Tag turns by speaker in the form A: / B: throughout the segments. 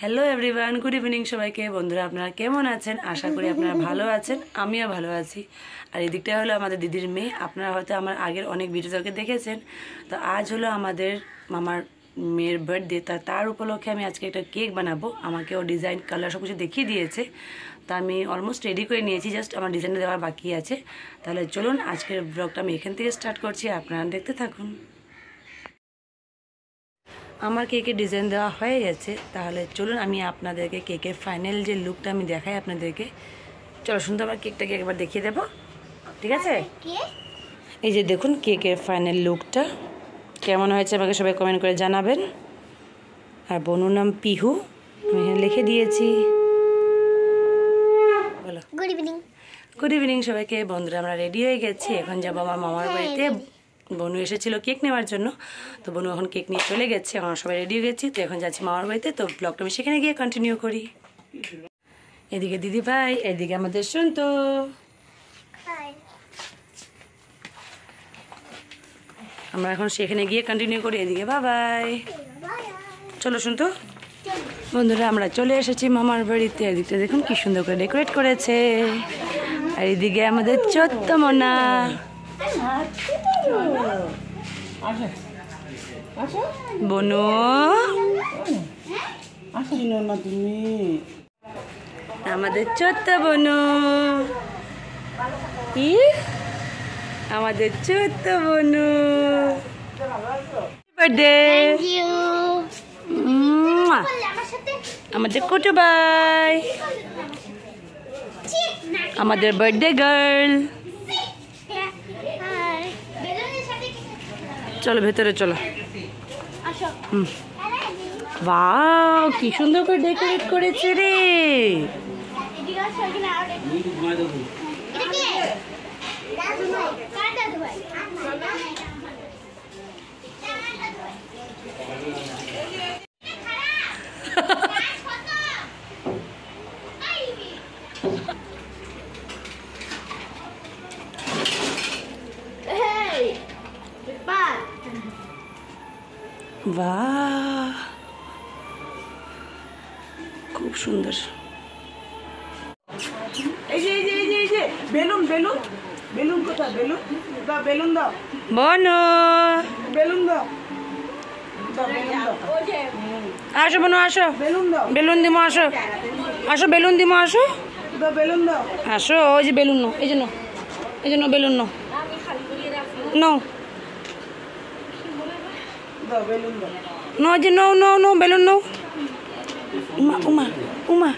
A: Hello everyone good evening সবাইকে। বন্ধুরা, আপনারা কেমন আছেন? আশা করি আপনারা ভালো আছেন, আমিও ভালো আছি। আর এদিকটা হলো আমাদের দিদির মেয়ে। আপনারা হয়তো আমার আগের অনেক ভিডিওকে দেখেছেন। তো আজ হলো আমাদের মামার মেয়ের বার্থডে তা তার উপলক্ষে আমি আজকে একটা কেক বানাবো। আমাকে ও ডিজাইন কালার সব কিছু দেখিয়ে দিয়েছে। তা আমি অলমোস্ট রেডি করে নিয়েছি। জাস্ট আমার ডিজাইনটা দেওয়ার বাকি আছে। তাহলে চলুন আজকের ব্লগটা আমি এখান থেকে স্টার্ট করছি। আপনারা দেখতে থাকুন। আমার কেকের ডিজাইন দেওয়া হয়ে গেছে তাহলে চলুন আমি আপনাদেরকে কেকের ফাইনাল যে লুকটা আমি দেখাই আপনাদেরকে। চলো শুনতে আমার কেকটাকে একবার দেখিয়ে দেবো। ঠিক আছে? এই যে দেখুন কেকের ফাইনাল লুকটা কেমন হয়েছে আমাকে সবাই কমেন্ট করে জানাবেন। আর বনুর নাম পিহু আমি এখানে লিখে দিয়েছি। বলো।
B: গুড ইভিনিং
A: গুড ইভিনিং সবাইকে বন্ধুরা আমরা রেডি হয়ে গেছি। এখন যাব আমার মামার বাড়িতে। বনু এসেছিল কেক নেওয়ার জন্য। তো বনু এখন কেক নিয়ে চলে গেছে আমরা সবাই রেডি হয়ে গেছি। তো এখন যাচ্ছি মামার বাড়িতে তো ব্লগটা আমি সেখানে গিয়ে কন্টিনিউ করি। এদিকে দিদি ভাই এদিকে আমাদের শুনতো আমরা এখন সেখানে গিয়ে কন্টিনিউ করি এদিকে বাবাই। চলো শুনতো বন্ধুরা আমরা চলে এসেছি মামার বাড়িতে। এদিকটা দেখুন কি সুন্দর করে ডেকোরেট করেছে। আর এদিকে আমাদের চোদ্দ মোনা। বনু।
C: না তুমি?
A: আমাদের চোদ্দ বনু। কি? আমাদের চোদ্দ বনু। বার্থডে আমাদের কুটু ভাই আমাদের বার্থডে গার্ল চলো ভেতরে চলো। হুম। ওয়াও কি সুন্দর করে ডেকোরেট করেছে রে।
B: এদিকে আসো এখানে আর এটা কি দাদু ভাই কার দাদু ভাই Hey! Bye.
A: বাহ। খুব সুন্দর।
C: এই যে এই যে এই যে এই যে বেলুন বেলুন। বেলুন কোথায়? বেলুন? দাও বেলুন দাও।
A: বনু।
C: বেলুন দাও।
A: আসো বনু আসো।
C: বেলুন দাও।
A: বেলুন দিমো আসো। আসো বেলুন দিমো আসো।
C: দাও বেলুন দাও।
A: আসো ওই যে বেলুন নো এই জন্য এই জন্য বেলুন নো নো নো যে নো নো নো বেলুন নো উমা উমা উমা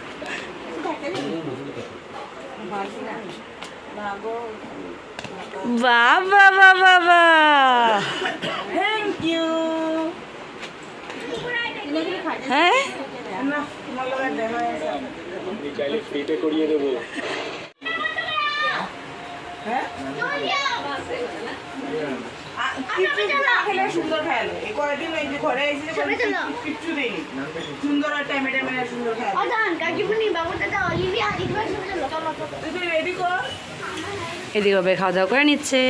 A: বাহ বাহ বাহ বাহ বাহ
C: থ্যাংক ইউ
A: হ্যাঁ
D: চাইলে ফ্রিতে করিয়ে দেবো
C: হ্যাঁ সুন্দর ওই ঘরে। কিচ্ছু সুন্দর আর টাইমে টাইমে সুন্দর
A: এদিকে খাওয়া দাওয়া করে নিচ্ছে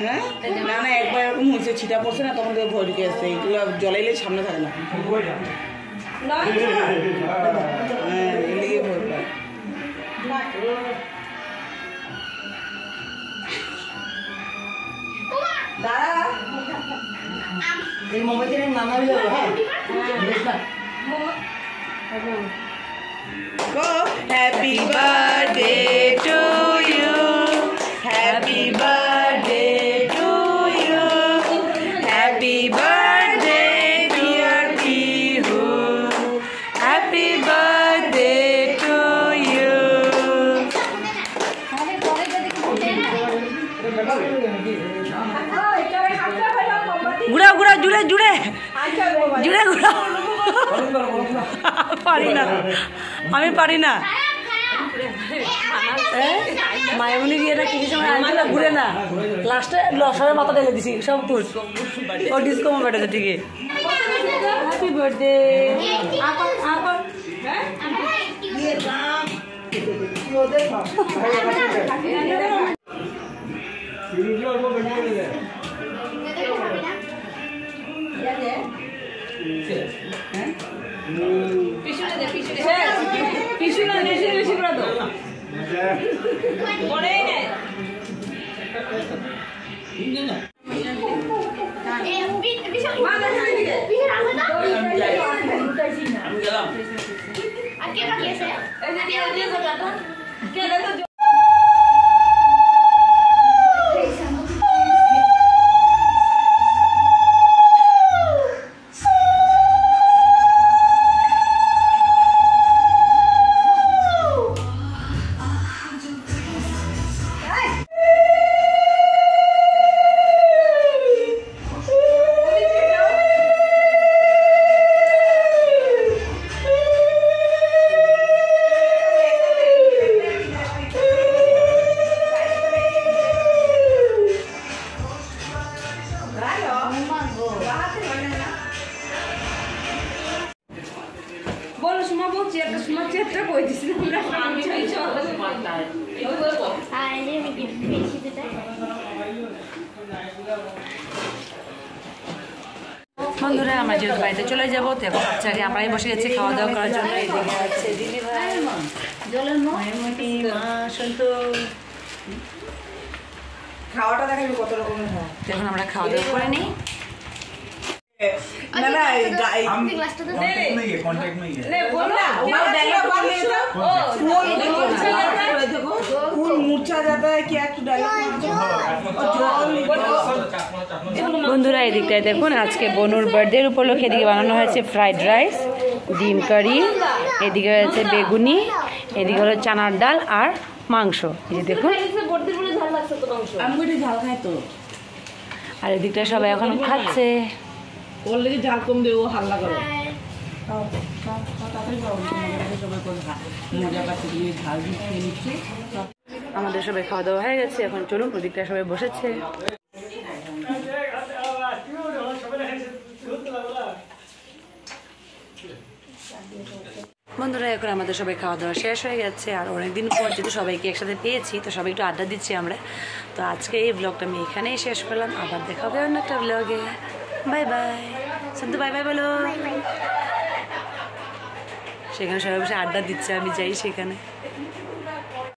C: হ্যাঁ? না না একবার এরকম হয়েছে, ছিটা পড়ছে না, তখন থেকে ভয় ঢুকে আসছে। এগুলো জলাইলে সামনে থাকে না। Go. Happy birthday to you. Happy birthday to you. Happy birthday, dear Pihu. Happy birthday to you.
A: ঘুরা ঘুরা জুড়ে জুড়ে জুড়ে ঘুরা পারি না। আমি পারি না। মায়ামনি বিয়েটা কিছু সময় ঘুরে না। লাস্টে লসারের মাথা ঢেলে দিছি সব তুল। ও ডিসকো বেটাতে ঠিকই। হ্যাপি বার্থডে
B: আর কে বাকি আছে
A: বলো আমার যেহেতু বাড়িতে চলে যাব তো এখন বাচ্চাকে আমরাই বসে গেছি খাওয়া দাওয়া করার জন্য
C: খাওয়াটা দেখাবি কত রকমের
A: আমরা খাওয়া দাওয়া করে নিই।
C: কি একটু ডায়লগ জল
A: বন্ধুরা এই দিকটায় দেখুন আজকে বনুর বার্থডে উপলক্ষে এদিকে বানানো হয়েছে ফ্রাইড রাইস ডিম কারি এদিকে হয়েছে বেগুনি এদিকে হলো চানার ডাল আর মাংস। এই যে দেখুন। আর এদিকটা সবাই এখন খাচ্ছে।
C: ঝাল কম হাল্লা করো।
A: আমাদের সবাই খাওয়া দাওয়া হয়ে গেছে এখন চলুন ওদিকটা সবাই বসেছে। বন্ধুরা, এখন আমাদের সবাই খাওয়া দাওয়া শেষ হয়ে গেছে, আর অনেকদিন পর যেহেতু সবাইকে একসাথে পেয়েছি, তো সবাই একটু আড্ডা দিচ্ছি আমরা। তো আজকে এই ব্লগটা আমি এখানেই শেষ করলাম, আবার দেখা হবে অন্য একটা ব্লগে বাই বাই শুধু বাই বাই বলো। সেখানে সবাই বসে আড্ডা দিচ্ছে, আমি যাই সেখানে।